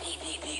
beep, beep, beep.